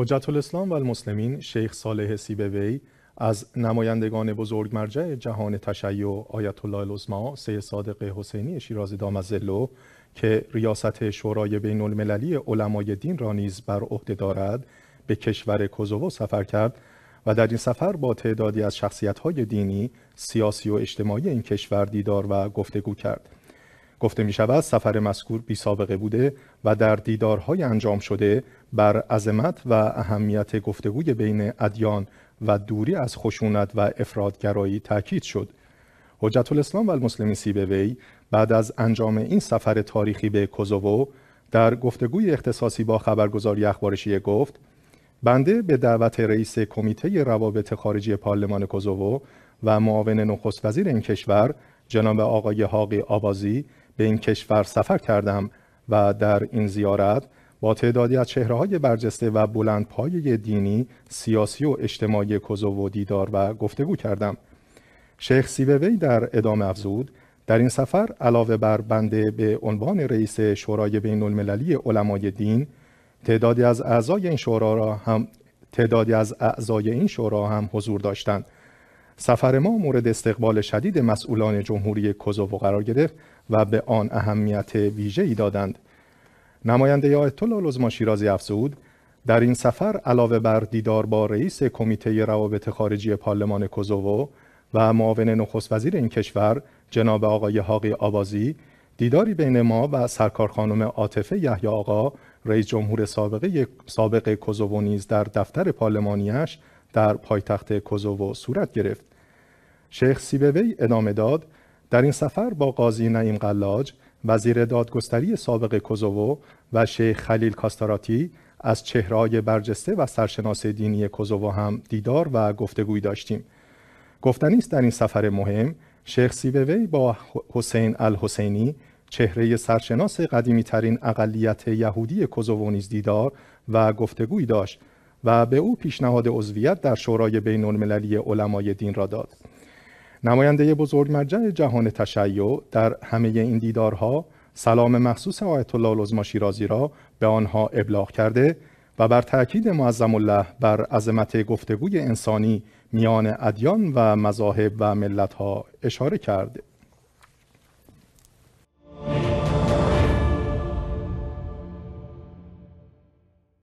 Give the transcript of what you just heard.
حجت الاسلام و المسلمین شیخ صالح سیبوی از نمایندگان بزرگ مرجع جهان تشیع آیت الله العظما سید صادق حسینی شیرازی دامزلو که ریاست شورای بین المللی علمای دین را نیز بر عهده دارد به کشور کوزوو سفر کرد و در این سفر با تعدادی از شخصیت‌های دینی، سیاسی و اجتماعی این کشور دیدار و گفتگو کرد. گفته می شود سفر مذکور بی سابقه بوده و در دیدارهای انجام شده بر عظمت و اهمیت گفتگوی بین ادیان و دوری از خشونت و افرادگرایی تاکید شد. حجت الاسلام و المسلمین سیبوی بعد از انجام این سفر تاریخی به کوزوو در گفتگوی اختصاصی با خبرگزاری اخبارشیه گفت بنده به دعوت رئیس کمیته روابط خارجی پارلمان کوزوو و معاون نخست وزیر این کشور جناب آقای حاقی آوازی به این کشور سفر کردم و در این زیارت با تعدادی از چهرههای برجسته و بلند پایه دینی، سیاسی و اجتماعی کوزوو دیدار و گفتگو کردم. شیخ سیبوی در ادامه افزود در این سفر علاوه بر بنده به عنوان رئیس شورای بین المللی علمای دین تعدادی از اعضای این شورا را هم تعدادی از اعضای این شورا هم حضور داشتند سفر ما مورد استقبال شدید مسئولان جمهوری کوزوو قرار گرفت و به آن اهمیت ویژه‌ای دادند. نماینده آیت الله العظما شیرازی افزود در این سفر علاوه بر دیدار با رئیس کمیته روابط خارجی پارلمان کوزوو و معاون نخست وزیر این کشور جناب آقای حاقی آوازی دیداری بین ما و سرکار خانم عاطفه یحیی آقا رئیس جمهور سابقه سابق کوزوو نیز در دفتر پارلمانیش در پایتخت کوزوو صورت گرفت. شیخ سیبوی ادامه داد در این سفر با قاضی نعیم قلاج وزیر دادگستری سابق کوزوو و شیخ خلیل کاستاراتی از چهرهای برجسته و سرشناس دینی کوزوو هم دیدار و گفتگوی داشتیم. گفتنی است در این سفر مهم شیخ سیبوی با حسین الحسینی چهره سرشناس قدیمی ترین اقلیت یهودی کوزوو نیز دیدار و گفتگوی داشت. و به او پیشنهاد عضویت در شورای بین المللی علمای دین را داد. نماینده بزرگ مرجع جهان تشیع در همه این دیدارها سلام مخصوص آیت الله العظما شیرازی را به آنها ابلاغ کرده و بر تاکید معظم الله بر عظمت گفتگوی انسانی میان ادیان و مذاهب و ملتها اشاره کرده